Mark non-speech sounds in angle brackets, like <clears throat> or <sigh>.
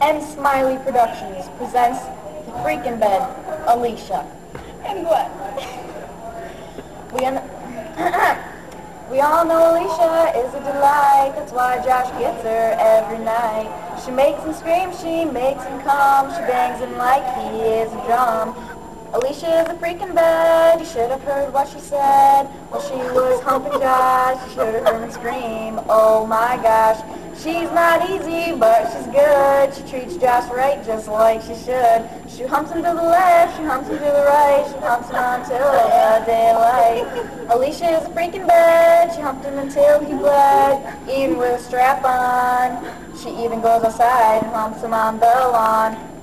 M. Smiley Productions presents The Freakin' Bed, Alisha. And what? <laughs> We, <clears throat> we all know Alisha is a delight. That's why Josh gets her every night. She makes him scream, she makes him come. She bangs him like he is a drum. Alisha is a freaking bed. You should have heard what she said while she was humping Josh. You should have heard him scream. Oh my gosh. She's not easy, but she's good. She treats Josh right just like she should. She humps him to the left, she humps him to the right, she humps him until the daylight. Alisha is a freaking bed. She humped him until he bled, even with a strap on. She even goes outside and humps him on the lawn.